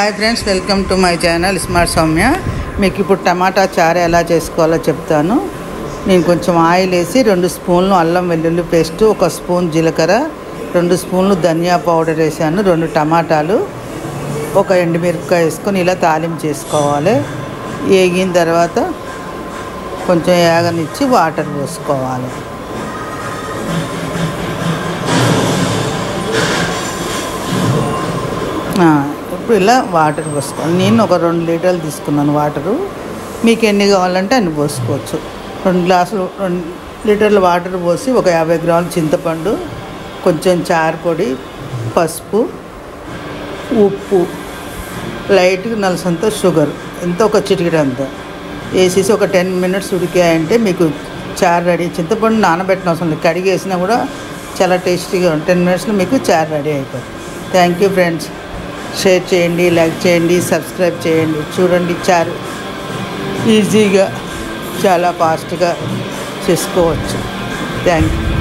Hi friends welcome to my channel smart Soumya మీకు ఇప్పుడు టమాటా చారు ఎలా చేసుకోవాలో చెప్తాను. నేను కొంచెం ఆయిల్ వేసి రెండు స్పూన్లు అల్లం వెల్లుల్లి పేస్ట్ ఒక స్పూన్ జీలకర్ర రెండు స్పూన్లు ధనియా పౌడర్ వేసాను రెండు టమాటాలు ఒక ఎండుమిరపకాయ వేసుకొని ఇలా తాలింపు చేసుకోవాలి. వేగిన తర్వాత కొంచెం ఏగనిచ్చి వాటర్ పోసుకోవాలి. ఇప్పుడు ఇలా వాటర్ పోసుకోవాలి నేను ఒక రెండు లీటర్లు తీసుకున్నాను వాటరు. మీకు ఎన్ని కావాలంటే అన్ని పోసుకోవచ్చు. రెండు గ్లాసులు రెండు లీటర్ల వాటర్ పోసి ఒక యాభై గ్రాముల చింతపండు కొంచెం చారుపొడి పసుపు ఉప్పు లైట్గా నలసంత షుగర్. ఎంత ఒక చిటికెడు వేసేసి ఒక టెన్ మినిట్స్ ఉడికాయంటే మీకు చారు రెడీ. చింతపండు నానబెట్టిన అవసరం లేదు. కడిగేసినా కూడా చాలా టేస్టీగా టెన్ మినిట్స్లో మీకు చారు రెడీ అయిపోతుంది. Thank you friends. షేర్ చేయండి లైక్ చేయండి సబ్స్క్రైబ్ చేయండి. చూడండి చారు ఈజీగా చాలా ఫాస్ట్గా చేసుకోవచ్చు. Thank you.